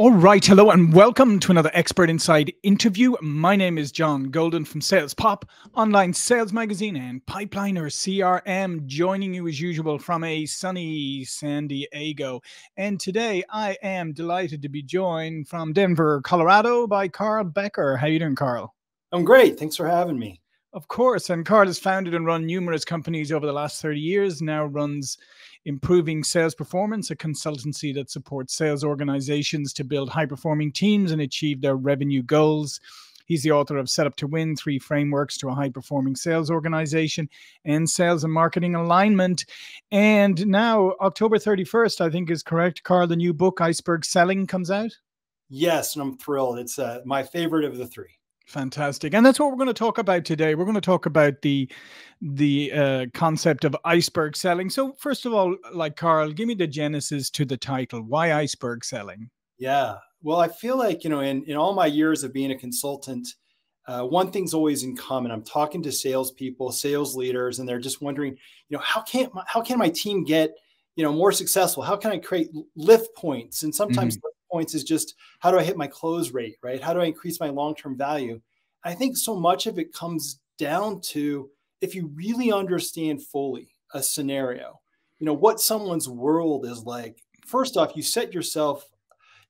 All right. Hello and welcome to another Expert Inside interview. My name is John Golden from Sales Pop, online sales magazine, and Pipeliner CRM, joining you as usual from a sunny San Diego. And today I am delighted to be joined from Denver, Colorado by Karl Becker. How are you doing, Karl? I'm great. Thanks for having me. Of course. And Karl has founded and run numerous companies over the last 30 years, now runs Improving Sales Performance, a consultancy that supports sales organizations to build high performing teams and achieve their revenue goals. He's the author of Set Up to Win Three Frameworks to a High Performing Sales Organization and Sales and Marketing Alignment. And now, October 31st, I think is correct. Karl, the new book, Iceberg Selling, comes out. Yes, and I'm thrilled. It's uh, my favorite of the three. Fantastic. And that's what we're going to talk about today. We're going to talk about the the uh, concept of iceberg selling. So first of all, like Karl, give me the genesis to the title. Why iceberg selling? Yeah. Well, I feel like, you know, in, in all my years of being a consultant, uh, one thing's always in common. I'm talking to salespeople, sales leaders, and they're just wondering, you know, how can my, how can my team get, you know, more successful? How can I create lift points? And sometimes mm-hmm points is just how do I hit my close rate, right? How do I increase my long term value? I think so much of it comes down to if you really understand fully a scenario, you know, what someone's world is like. First off, you set yourself,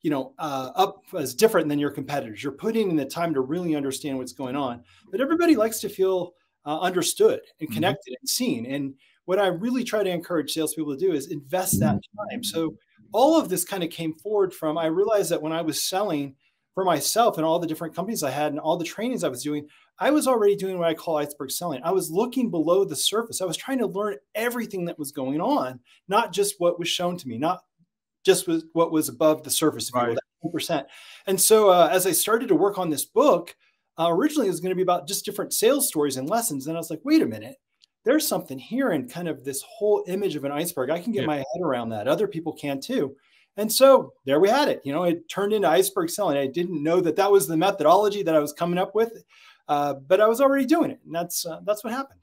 you know, uh, up as different than your competitors. You're putting in the time to really understand what's going on. But everybody likes to feel uh, understood and mm-hmm. connected mm-hmm. and seen. And what I really try to encourage salespeople to do is invest that time. So all of this kind of came forward from I realized that when I was selling for myself and all the different companies I had and all the trainings I was doing, I was already doing what I call iceberg selling. I was looking below the surface. I was trying to learn everything that was going on, not just what was shown to me, not just what was above the surface, right. percent. And so uh, as I started to work on this book, uh, originally it was going to be about just different sales stories and lessons. And I was like, wait a minute, there's something here in kind of this whole image of an iceberg. I can get yeah. my head around that. Other people can too. And so there we had it. You know, it turned into iceberg selling. I didn't know that that was the methodology that I was coming up with, uh, but I was already doing it, and that's uh, that's what happened.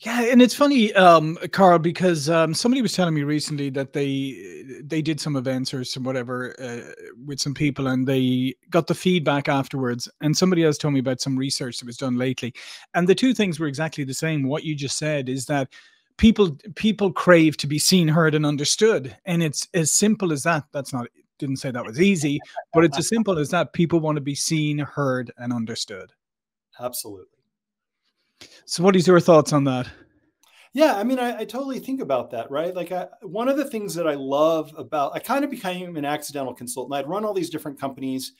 Yeah, and it's funny, um, Karl, because um, somebody was telling me recently that they they did some events or some whatever uh, with some people, and they got the feedback afterwards. And somebody else told me about some research that was done lately, and the two things were exactly the same. What you just said is that people people crave to be seen, heard, and understood, and it's as simple as that. That's not didn't say that was easy, but it's as simple as that. People want to be seen, heard, and understood. Absolutely. So, what is your thoughts on that? Yeah, I mean, I, I totally think about that, right? Like, I, one of the things that I love about, I kind of became an accidental consultant. I'd run all these different companies.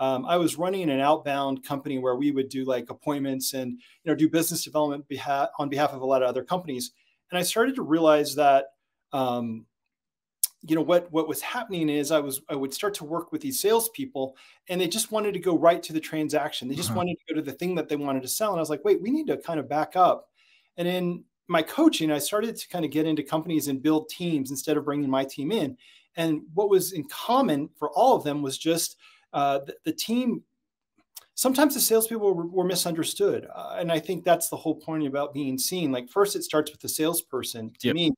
Um, I was running an outbound company where we would do like appointments and you know do business development beha- on behalf of a lot of other companies. And I started to realize that, um, you know, what what was happening is I was I would start to work with these salespeople, and they just wanted to go right to the transaction. They just uh-huh. wanted to go to the thing that they wanted to sell. And I was like, wait, we need to kind of back up. And in my coaching, I started to kind of get into companies and build teams instead of bringing my team in. And what was in common for all of them was just uh, the, the, team. Sometimes the salespeople were, were misunderstood, uh, and I think that's the whole point about being seen. Like first, it starts with the salesperson. To yep. me,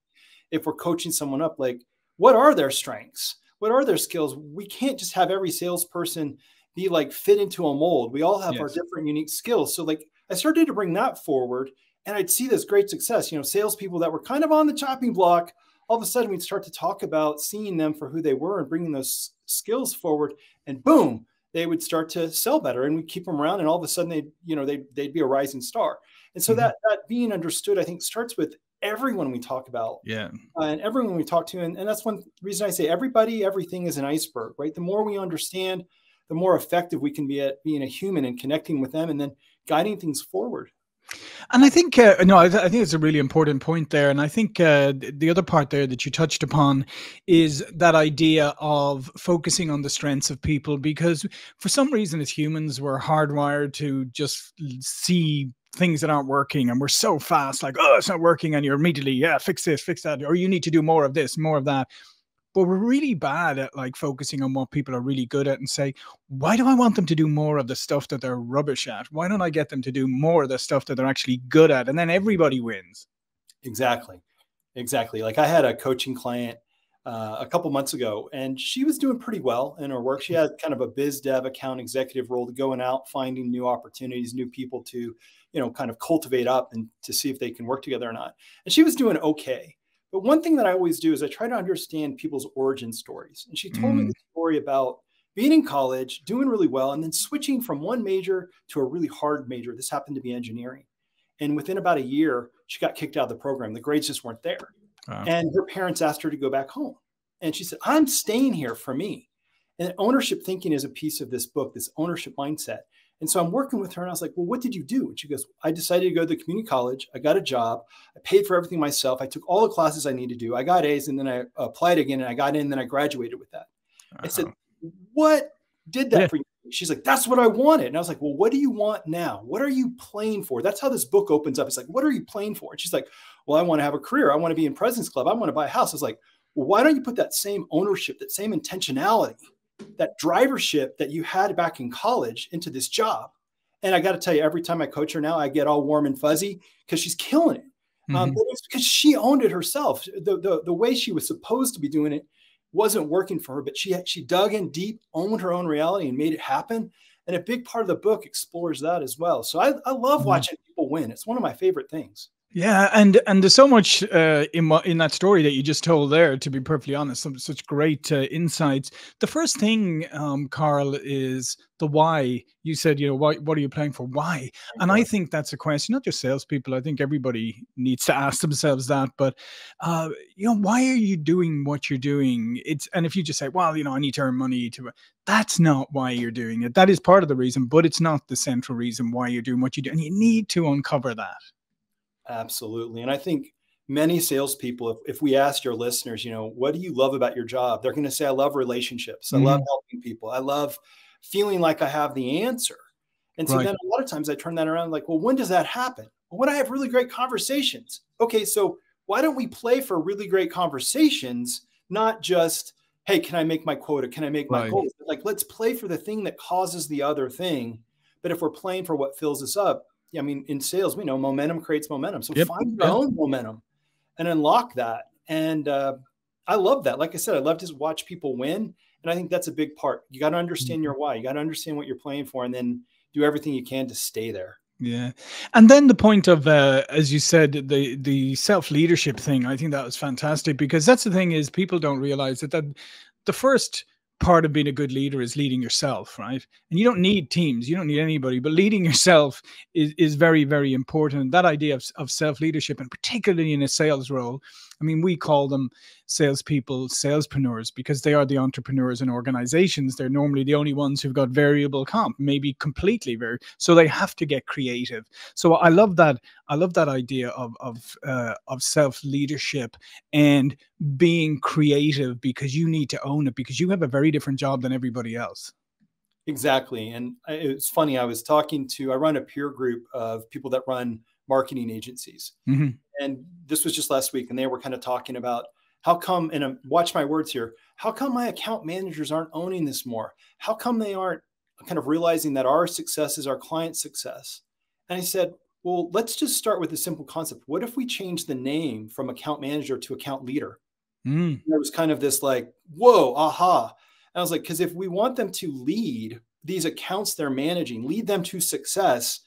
if we're coaching someone up, like what are their strengths? What are their skills? We can't just have every salesperson be like fit into a mold. We all have yes. our different unique skills. So like I started to bring that forward and I'd see this great success. You know, salespeople that were kind of on the chopping block, all of a sudden we'd start to talk about seeing them for who they were and bringing those skills forward, and boom, they would start to sell better, and we'd keep them around, and all of a sudden they, you know, they they'd be a rising star. And so mm-hmm. that that being understood, I think, starts with everyone we talk about, yeah, uh, and everyone we talk to, and, and that's one reason I say everybody, everything is an iceberg, right? The more we understand, the more effective we can be at being a human and connecting with them, and then guiding things forward. And I think uh, no, I, I, think it's a really important point there. And I think uh, the other part there that you touched upon is that idea of focusing on the strengths of people, because for some reason, as humans, we're hardwired to just see things that aren't working, and we're so fast, like oh, it's not working, and you're immediately yeah, fix this, fix that, or you need to do more of this, more of that. But we're really bad at like focusing on what people are really good at and say why do i want them to do more of the stuff that they're rubbish at? Why don't i get them to do more of the stuff that they're actually good at? And then everybody wins. Exactly. Exactly. Like i had a coaching client uh, a couple months ago, and she was doing pretty well in her work. She had kind of a biz dev account executive role to going out, finding new opportunities, new people to, you know, kind of cultivate up and to see if they can work together or not. And she was doing okay. But one thing that I always do is I try to understand people's origin stories. And she told mm. me the story about being in college, doing really well, and then switching from one major to a really hard major. This happened to be engineering. And within about a year, she got kicked out of the program. The grades just weren't there. Wow. And her parents asked her to go back home. And she said, I'm staying here for me. And ownership thinking is a piece of this book, this ownership mindset. And so I'm working with her and I was like, Well, what did you do? And she goes, I decided to go to the community college. I got a job. I paid for everything myself. I took all the classes I need to do. I got A's and then I applied again and I got in and then I graduated with that. Uh-huh. I said, What did that yeah. for you? She's like, That's what I wanted. And I was like, Well, what do you want now? What are you playing for? That's how this book opens up. It's like, What are you playing for? And she's like, Well, I want to have a career. I want to be in President's Club. I want to buy a house. I was like, well, why don't you put that same ownership, that same intentionality, that drivership that you had back in college into this job? And I got to tell you, every time I coach her now, I get all warm and fuzzy because she's killing it. Um, mm-hmm. Um, but it's because she owned it herself. The, the, the way she was supposed to be doing it wasn't working for her, but she she dug in deep, owned her own reality, and made it happen. And a big part of the book explores that as well. So I, I love mm-hmm. watching people win. It's one of my favorite things. Yeah, and and there's so much uh, in in that story that you just told there. To be perfectly honest, some such great uh, insights. The first thing, um, Karl, is the why. You said, you know, why? What are you playing for? Why? And I think that's a question, not just salespeople. I think everybody needs to ask themselves that. But uh, you know, why are you doing what you're doing? It's and if you just say, well, you know, I need to earn money to. That's not why you're doing it. That is part of the reason, but it's not the central reason why you're doing what you do. And you need to uncover that. Absolutely. And I think many salespeople, if, if we ask your listeners, you know, what do you love about your job? They're going to say, I love relationships. I mm-hmm. love helping people. I love feeling like I have the answer. And so right. then a lot of times I turn that around like, well, when does that happen? Well, when I have really great conversations. Okay, so why don't we play for really great conversations, not just, hey, can I make my quota? Can I make my right. goals? Like, let's play for the thing that causes the other thing. But if we're playing for what fills us up, I mean, in sales, we know momentum creates momentum. So yep. find your own momentum and unlock that. And uh, I love that. Like I said, I love to watch people win. And I think that's a big part. You got to understand mm-hmm. your why. You got to understand what you're playing for and then do everything you can to stay there. Yeah, and then the point of, uh, as you said, the the self leadership thing. I think that was fantastic because that's the thing is people don't realize that that the first part of being a good leader is leading yourself, right? And you don't need teams, you don't need anybody, but leading yourself is, is very, very important. That idea of, of self leadership, and particularly in a sales role, I mean, we call them salespeople, salespreneurs, because they are the entrepreneurs in organizations. They're normally the only ones who've got variable comp, maybe completely very. So they have to get creative. So I love that. I love that idea of of uh, of self leadership and being creative because you need to own it because you have a very different job than everybody else. Exactly. And it's funny. I was talking to, I run a peer group of people that run marketing agencies. Mm-hmm. And this was just last week. And they were kind of talking about how come, and um, watch my words here, how come my account managers aren't owning this more? How come they aren't kind of realizing that our success is our client's success? And I said, well, let's just start with a simple concept. What if we change the name from account manager to account leader? Mm. There was kind of this like, whoa, aha. And I was like, because if we want them to lead these accounts they're managing, lead them to success,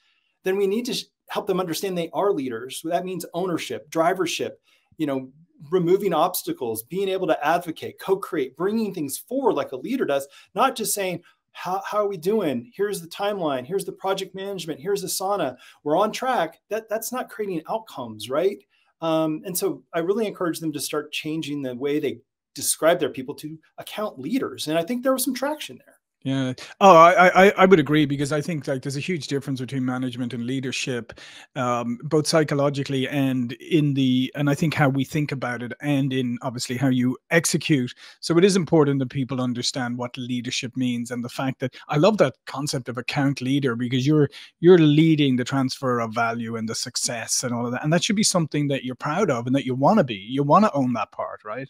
then we need to help them understand they are leaders. That means ownership, drivership, you know, removing obstacles, being able to advocate, co-create, bringing things forward like a leader does, not just saying, how, how are we doing? Here's the timeline. Here's the project management. Here's Asana. We're on track. That that's not creating outcomes, right? Um, and so I really encourage them to start changing the way they describe their people to account leaders. And I think there was some traction there. Yeah. Oh, I, I I would agree because I think like there's a huge difference between management and leadership, um, both psychologically and in the and I think how we think about it and in obviously how you execute. So it is important that people understand what leadership means and the fact that I love that concept of account leader because you're you're leading the transfer of value and the success and all of that, and that should be something that you're proud of and that you want to be. You want to own that part, right?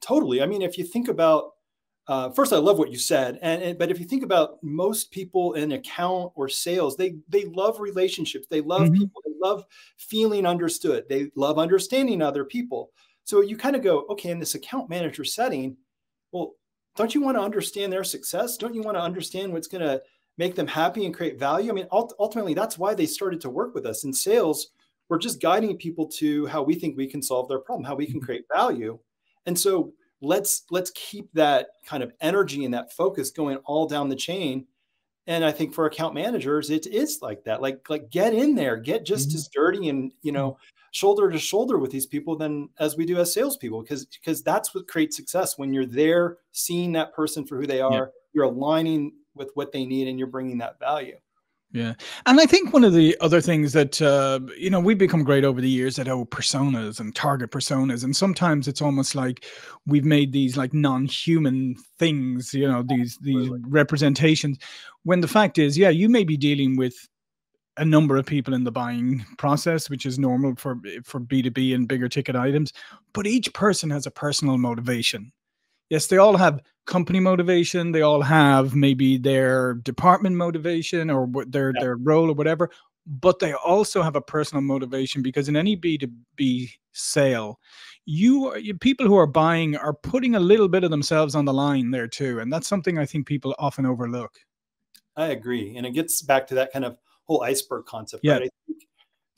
Totally. I mean, if you think about uh, first, I love what you said, and, and, but if you think about most people in account or sales, they they love relationships, they love mm-hmm. people, they love feeling understood, they love understanding other people. So you kind of go, okay, in this account manager setting, well, don't you want to understand their success? Don't you want to understand what's going to make them happy and create value? I mean, ultimately, that's why they started to work with us in sales. We're just guiding people to how we think we can solve their problem, how we can mm-hmm. create value. And so let's let's keep that kind of energy and that focus going all down the chain and i think for account managers it is like that like like get in there get just mm-hmm. as dirty and you know mm-hmm. shoulder to shoulder with these people than as we do as salespeople because because that's what creates success when you're there seeing that person for who they are yeah. you're aligning with what they need and you're bringing that value yeah. And I think one of the other things that, uh, you know, we've become great over the years at our personas and target personas. And sometimes it's almost like we've made these like non human things, you know, these, these representations. When the fact is, yeah, you may be dealing with a number of people in the buying process, which is normal for for B2B and bigger ticket items, but each person has a personal motivation. Yes, they all have company motivation. They all have maybe their department motivation or their yeah. their role or whatever. But they also have a personal motivation because in any B two B sale, you, you people who are buying are putting a little bit of themselves on the line there too, and that's something I think people often overlook. I agree, and it gets back to that kind of whole iceberg concept. Yeah. Right? I think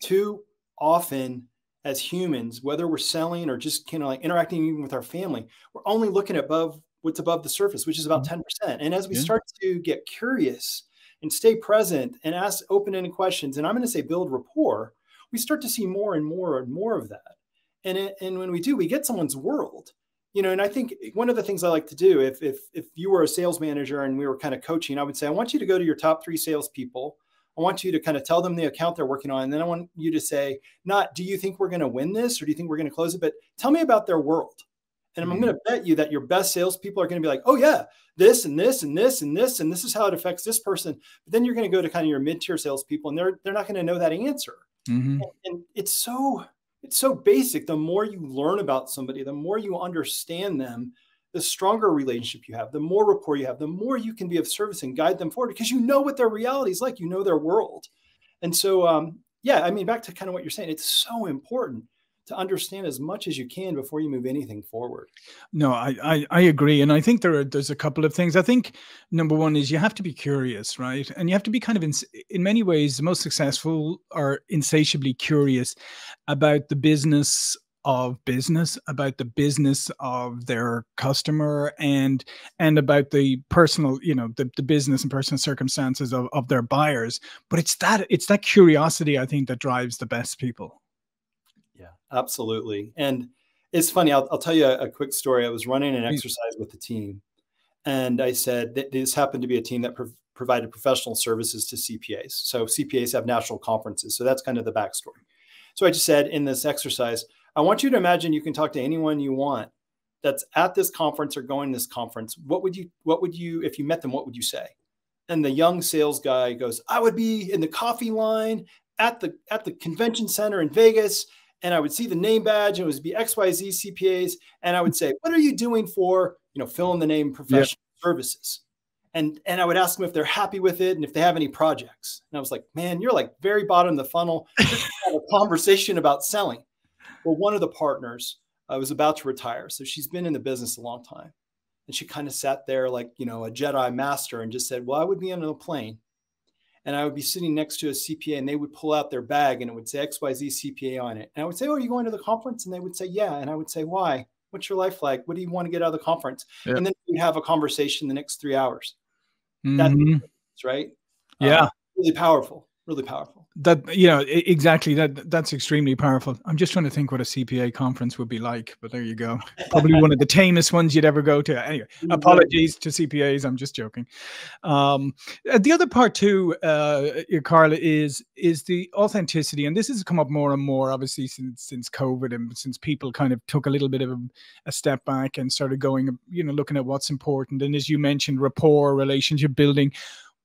too often as humans, whether we're selling or just kind of like interacting even with our family, we're only looking above what's above the surface, which is about 10%. Mm-hmm. And as we yeah. start to get curious and stay present and ask open-ended questions, and I'm going to say build rapport, we start to see more and more and more of that. And, it, and when we do, we get someone's world. You know, and I think one of the things I like to do, if if if you were a sales manager and we were kind of coaching, I would say, I want you to go to your top three salespeople. I want you to kind of tell them the account they're working on. And then I want you to say, not, do you think we're going to win this or do you think we're going to close it? But tell me about their world. And I'm mm-hmm. going to bet you that your best salespeople are going to be like, oh, yeah, this and this and this and this, and this is how it affects this person. But then you're going to go to kind of your mid tier salespeople and they're, they're not going to know that answer. Mm-hmm. And, and it's so, it's so basic. The more you learn about somebody, the more you understand them, the stronger relationship you have, the more rapport you have, the more you can be of service and guide them forward because you know what their reality is like, you know their world. And so, um, yeah, I mean, back to kind of what you're saying, it's so important to understand as much as you can before you move anything forward. No, I, I, I agree, and I think there are there's a couple of things. I think number one is you have to be curious, right? And you have to be kind of in in many ways the most successful are insatiably curious about the business of business about the business of their customer and and about the personal you know the, the business and personal circumstances of, of their buyers. But it's that it's that curiosity i think that drives the best people. Yeah absolutely. And it's funny i'll, I'll tell you a, a, quick story. I was running an exercise with the team and i said that this happened to be a team that pro- provided professional services to cpas so cpas have national conferences so that's kind of the backstory. So i just said in this exercise I want you to imagine you can talk to anyone you want that's at this conference or going to this conference. What would you, what would you, if you met them, what would you say? And the young sales guy goes, I would be in the coffee line at the at the convention center in Vegas, and I would see the name badge, and it would be XYZ CPAs, and I would say, What are you doing for, you know, fill in the name professional services? And and I would ask them if they're happy with it and if they have any projects. And I was like, man, you're like very bottom of the funnel. a conversation about selling. Well, one of the partners uh, was about to retire. So she's been in the business a long time. And she kind of sat there like, you know, a Jedi master and just said, Well, I would be on a plane and I would be sitting next to a CPA and they would pull out their bag and it would say XYZ CPA on it. And I would say, Oh, are you going to the conference? And they would say, Yeah. And I would say, Why? What's your life like? What do you want to get out of the conference? Yeah. And then we'd have a conversation the next three hours. Mm-hmm. That's right. Yeah. Um, really powerful. Really powerful. That you know exactly that that's extremely powerful. I'm just trying to think what a cpa conference would be like but there you go. Probably one of the tamest ones you'd ever go to. Anyway apologies to cpas i'm just joking. Um, uh, the other part too uh, carla is is the authenticity and this has come up more and more obviously since since covid and since people kind of took a little bit of a, a step back and started going you know looking at what's important. And as you mentioned rapport relationship building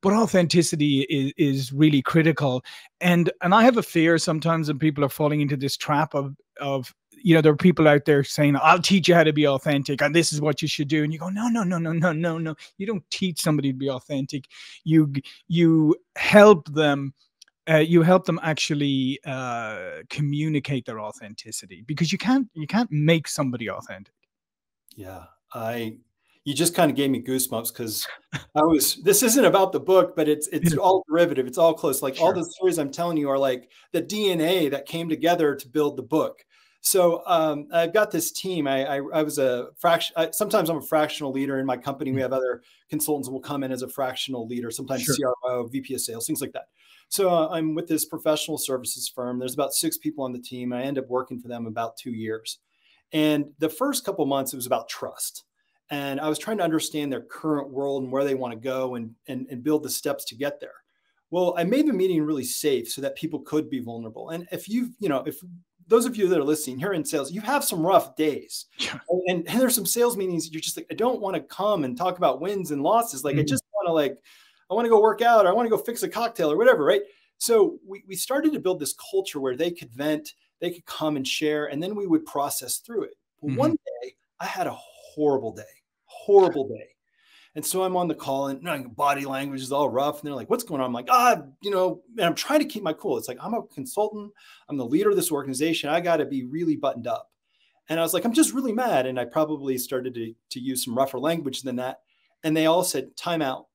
but authenticity is, is really critical. And and i have a fear sometimes that people are falling into this trap of of you know there are people out there saying i'll teach you how to be authentic and this is what you should do. And you go no no no no no no no. You don't teach somebody to be authentic. You you help them uh, you help them actually uh, communicate their authenticity because you can't you can't make somebody authentic. Yeah, I you just kind of gave me goosebumps because I was this isn't about the book, but it's it's all derivative. It's all close. Like sure. all the stories I'm telling you are like the DNA that came together to build the book. So um, I've got this team. I, I, I was a fraction. Sometimes I'm a fractional leader in my company. We mm. have other consultants will come in as a fractional leader. Sometimes sure. CRO, VP of sales, things like that. So uh, I'm with this professional services firm. There's about six people on the team. I end up working for them about two years. And the first couple months, it was about trust and I was trying to understand their current world and where they want to go and, and, and build the steps to get there. Well, I made the meeting really safe so that people could be vulnerable. And if you, you know, if those of you that are listening here in sales, you have some rough days. Yeah. And, and, there's some sales meetings you're just like, I don't want to come and talk about wins and losses. Like, mm-hmm. I just want to like, I want to go work out or I want to go fix a cocktail or whatever, right? So we, we started to build this culture where they could vent, they could come and share, and then we would process through it. mm-hmm. One day I had a horrible day, horrible day. And so I'm on the call and know, body language is all rough. And they're like, what's going on? I'm like, ah, you know, and I'm trying to keep my cool. It's like, I'm a consultant. I'm the leader of this organization. I got to be really buttoned up. And I was like, I'm just really mad. And I probably started to, to use some rougher language than that. And they all said, time out.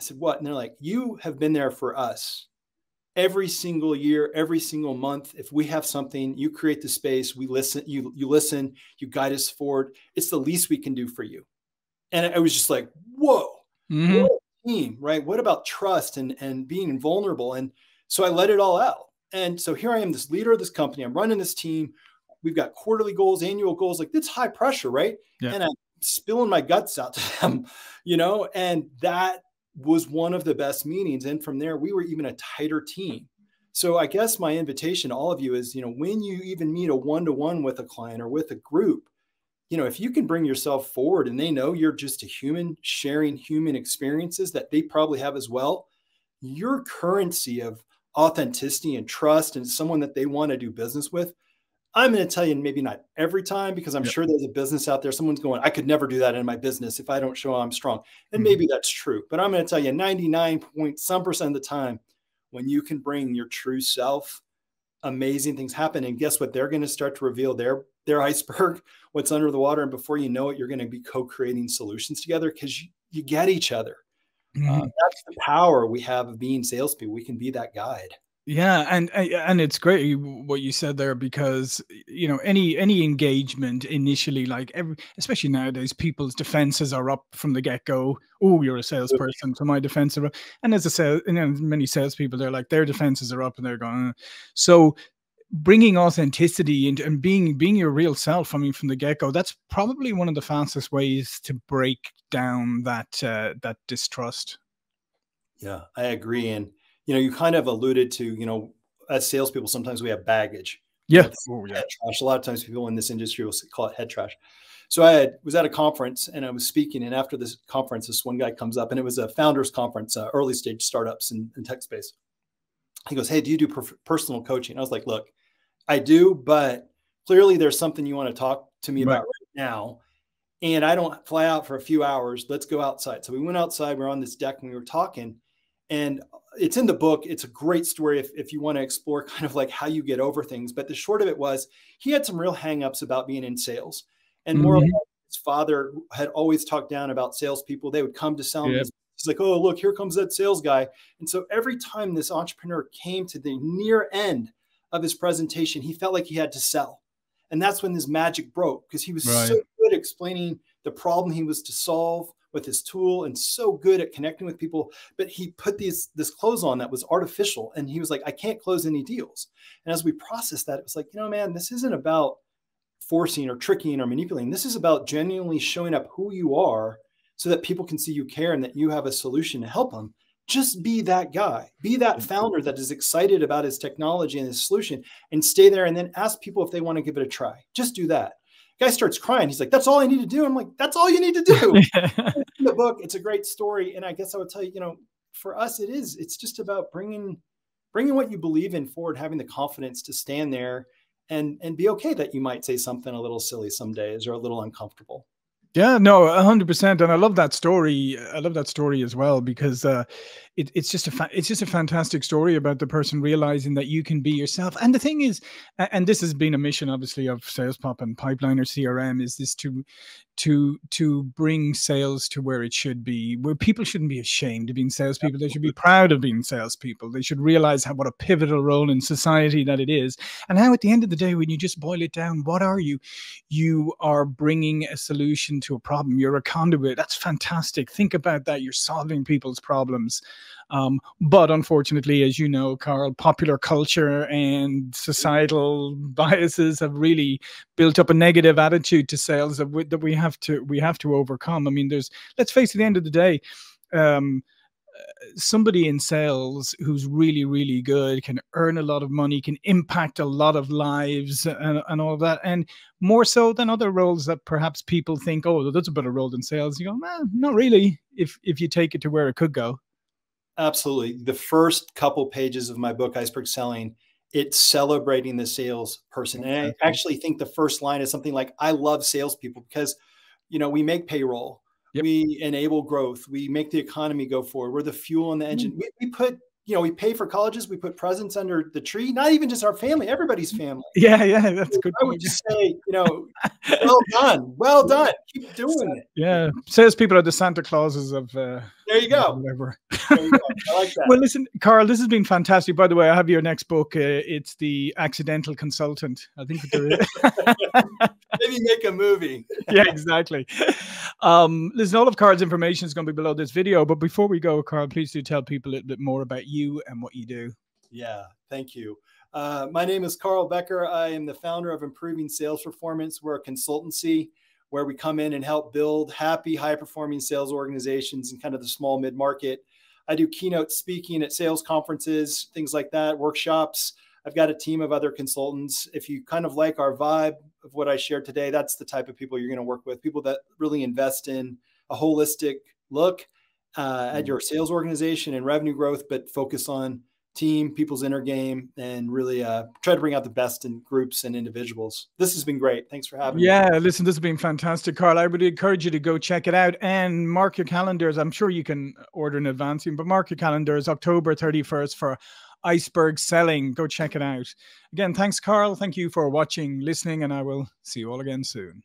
I said, what? And they're like, you have been there for us every single year, every single month. If we have something, you create the space, we listen, you, you listen, you guide us forward. It's the least we can do for you. And I was just like, whoa, mm-hmm. what team, right? What about trust and, and being vulnerable? And so I let it all out. And so here I am, this leader of this company. I'm running this team. We've got quarterly goals, annual goals. Like it's high pressure, right? Yeah. And I'm spilling my guts out to them, you know, and that was one of the best meetings. And from there, we were even a tighter team. So I guess my invitation to all of you is, you know, when you even meet a one-to-one with a client or with a group, you know, if you can bring yourself forward and they know you're just a human sharing human experiences that they probably have as well, your currency of authenticity and trust and someone that they want to do business with. I'm going to tell you, maybe not every time, because I'm yep. sure there's a business out there. Someone's going, I could never do that in my business if I don't show I'm strong. And mm-hmm. maybe that's true. But I'm going to tell you 99 point some percent of the time, when you can bring your true self, amazing things happen. And guess what? They're going to start to reveal their their iceberg, what's under the water. And before you know it, you're going to be co-creating solutions together because you, you get each other. Mm-hmm. Uh, that's the power we have of being salespeople. We can be that guide. Yeah, and and it's great what you said there because you know any any engagement initially, like every, especially nowadays, people's defenses are up from the get go. Oh, you're a salesperson, so my defenses are up. And as I said, you know, many salespeople, they're like their defenses are up, and they're going. So bringing authenticity and, and being being your real self i mean from the get-go that's probably one of the fastest ways to break down that uh, that distrust yeah i agree and you know you kind of alluded to you know as salespeople sometimes we have baggage yeah. Oh, yeah. trash a lot of times people in this industry will call it head trash so i had, was at a conference and i was speaking and after this conference this one guy comes up and it was a founders conference uh, early stage startups in, in tech space he goes hey do you do per- personal coaching i was like look I do, but clearly there's something you want to talk to me right. about right now. And I don't fly out for a few hours. Let's go outside. So we went outside. We are on this deck and we were talking. And it's in the book. It's a great story if, if you want to explore kind of like how you get over things. But the short of it was he had some real hangups about being in sales. And more mm-hmm. his father had always talked down about salespeople. They would come to sell him. Yep. He's like, oh, look, here comes that sales guy. And so every time this entrepreneur came to the near end of his presentation, he felt like he had to sell. And that's when his magic broke because he was right. so good explaining the problem he was to solve with his tool and so good at connecting with people. But he put these this clothes on that was artificial. And he was like, I can't close any deals. And as we processed that, it was like, you know, man, this isn't about forcing or tricking or manipulating. This is about genuinely showing up who you are so that people can see you care and that you have a solution to help them just be that guy be that mm-hmm. founder that is excited about his technology and his solution and stay there and then ask people if they want to give it a try just do that guy starts crying. He's like that's all i need to do. I'm like that's all you need to do. In the book it's a great story and i guess i would tell you you know for us it is it's just about bringing bringing what you believe in forward having the confidence to stand there and and be okay that you might say something a little silly some days or a little uncomfortable. Yeah, no, hundred percent, and I love that story. I love that story as well because uh, it, it's just a fa- it's just a fantastic story about the person realizing that you can be yourself. And the thing is, and this has been a mission, obviously, of SalesPop and Pipeliner CRM, is this to to to bring sales to where it should be, where people shouldn't be ashamed of being salespeople. They should be proud of being salespeople. They should realize how what a pivotal role in society that it is, and how at the end of the day, when you just boil it down, what are you? You are bringing a solution to a problem. You're a conduit. That's fantastic. Think about that. You're solving people's problems. Um, but unfortunately, as you know, Karl, popular culture and societal biases have really built up a negative attitude to sales that we, that we have to we have to overcome. I mean, there's let's face it, at the end of the day. Um, somebody in sales who's really really good can earn a lot of money can impact a lot of lives and, and all of that and more so than other roles that perhaps people think oh that's a better role than sales you go nah, not really if if you take it to where it could go Absolutely. The first couple pages of my book, Iceberg Selling, it's celebrating the salesperson. And I actually think the first line is something like, I love salespeople because, you know, we make payroll, yep. we enable growth, we make the economy go forward, we're the fuel in the engine. Mm-hmm. We, we put you know, we pay for colleges, we put presents under the tree, not even just our family, everybody's family. Yeah, yeah, that's good. I would just say, you know, well done, well done, keep doing it. Yeah, salespeople are the Santa Clauses of. Uh, there you go. Whatever. There you go. I like that. well, listen, Karl, this has been fantastic. By the way, I have your next book. Uh, it's the Accidental Consultant. I think maybe make a movie. yeah, exactly. Um, listen, all of Karl's information is going to be below this video. But before we go, Karl, please do tell people a little bit more about you and what you do. Yeah, thank you. Uh, my name is Karl Becker. I am the founder of Improving Sales Performance. We're a consultancy where we come in and help build happy, high performing sales organizations in kind of the small mid market. I do keynote speaking at sales conferences, things like that, workshops. I've got a team of other consultants. If you kind of like our vibe of what I shared today, that's the type of people you're going to work with people that really invest in a holistic look uh, at mm-hmm. your sales organization and revenue growth, but focus on team, people's inner game, and really uh, try to bring out the best in groups and individuals. This has been great. Thanks for having yeah, me. Yeah, listen, this has been fantastic, Karl. I would encourage you to go check it out and mark your calendars. I'm sure you can order in advance, but mark your calendars October 31st for Iceberg Selling. Go check it out. Again, thanks, Karl. Thank you for watching, listening, and I will see you all again soon.